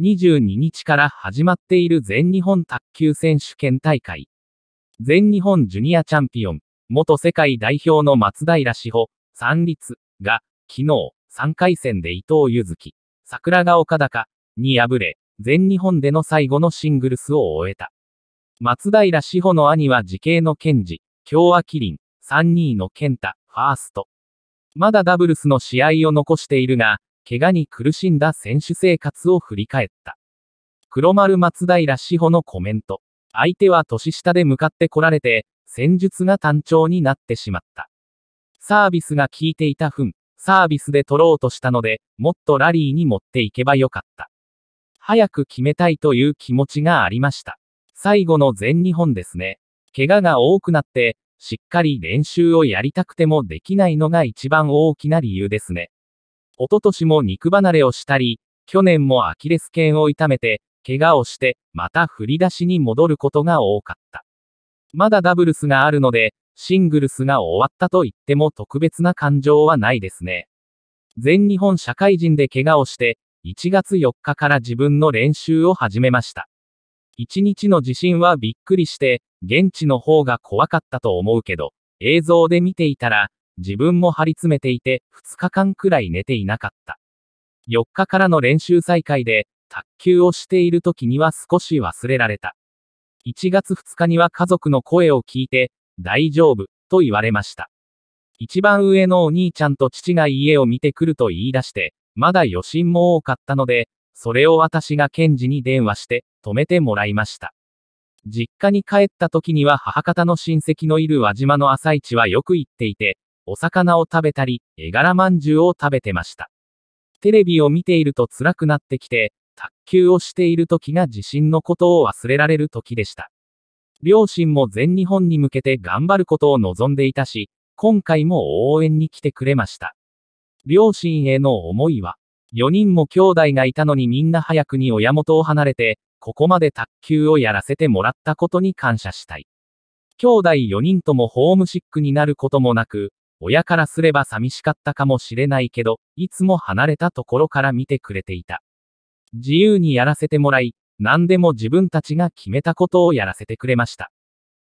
22日から始まっている全日本卓球選手権大会。全日本ジュニアチャンピオン、元世界代表の松平志保、三立が、昨日、3回戦で伊藤柚月、桜ヶ丘高に敗れ、全日本での最後のシングルスを終えた。松平志保の兄は自警の検事、京和麒麟、32の健太、ファースト。まだダブルスの試合を残しているが、怪我に苦しんだ選手生活を振り返った。黒丸松平志保のコメント。相手は年下で向かってこられて、戦術が単調になってしまった。サービスが効いていた分、サービスで取ろうとしたので、もっとラリーに持っていけばよかった。早く決めたいという気持ちがありました。最後の全日本ですね。怪我が多くなって、しっかり練習をやりたくてもできないのが一番大きな理由ですね。一昨年も肉離れをしたり、去年もアキレス腱を痛めて、怪我をして、また振り出しに戻ることが多かった。まだダブルスがあるので、シングルスが終わったと言っても特別な感情はないですね。全日本社会人で怪我をして、1月4日から自分の練習を始めました。一日の地震はびっくりして、現地の方が怖かったと思うけど、映像で見ていたら、自分も張り詰めていて、2日間くらい寝ていなかった。4日からの練習再開で、卓球をしている時には少し忘れられた。1月2日には家族の声を聞いて、大丈夫、と言われました。一番上のお兄ちゃんと父が家を見てくると言い出して、まだ余震も多かったので、それを私が検事に電話して、止めてもらいました。実家に帰った時には母方の親戚のいる輪島の朝市はよく行っていて、お魚を食べたり、絵柄まんじゅうを食べてました。テレビを見ていると辛くなってきて、卓球をしている時が地震のことを忘れられる時でした。両親も全日本に向けて頑張ることを望んでいたし、今回も応援に来てくれました。両親への思いは、4人も兄弟がいたのにみんな早くに親元を離れて、ここまで卓球をやらせてもらったことに感謝したい。兄弟4人ともホームシックになることもなく、親からすれば寂しかったかもしれないけど、いつも離れたところから見てくれていた。自由にやらせてもらい、何でも自分たちが決めたことをやらせてくれました。